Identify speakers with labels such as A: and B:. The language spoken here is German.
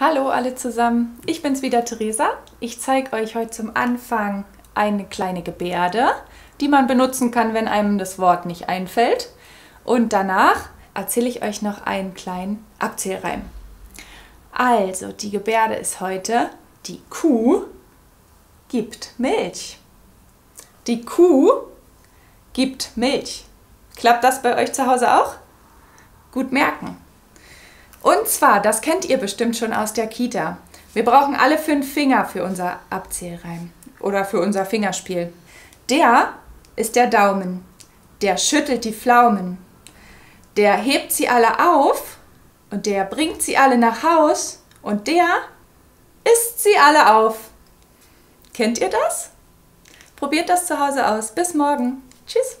A: Hallo alle zusammen, ich bin's wieder Theresa. Ich zeige euch heute zum Anfang eine kleine Gebärde, die man benutzen kann, wenn einem das Wort nicht einfällt. Und danach erzähle ich euch noch einen kleinen Abzählreim. Also, die Gebärde ist heute, die Kuh gibt Milch. Die Kuh gibt Milch. Klappt das bei euch zu Hause auch? Gut merken. Und zwar, das kennt ihr bestimmt schon aus der Kita. Wir brauchen alle fünf Finger für unser Abzählreim oder für unser Fingerspiel. Der ist der Daumen. Der schüttelt die Pflaumen. Der hebt sie alle auf und der bringt sie alle nach Haus und der isst sie alle auf. Kennt ihr das? Probiert das zu Hause aus. Bis morgen. Tschüss.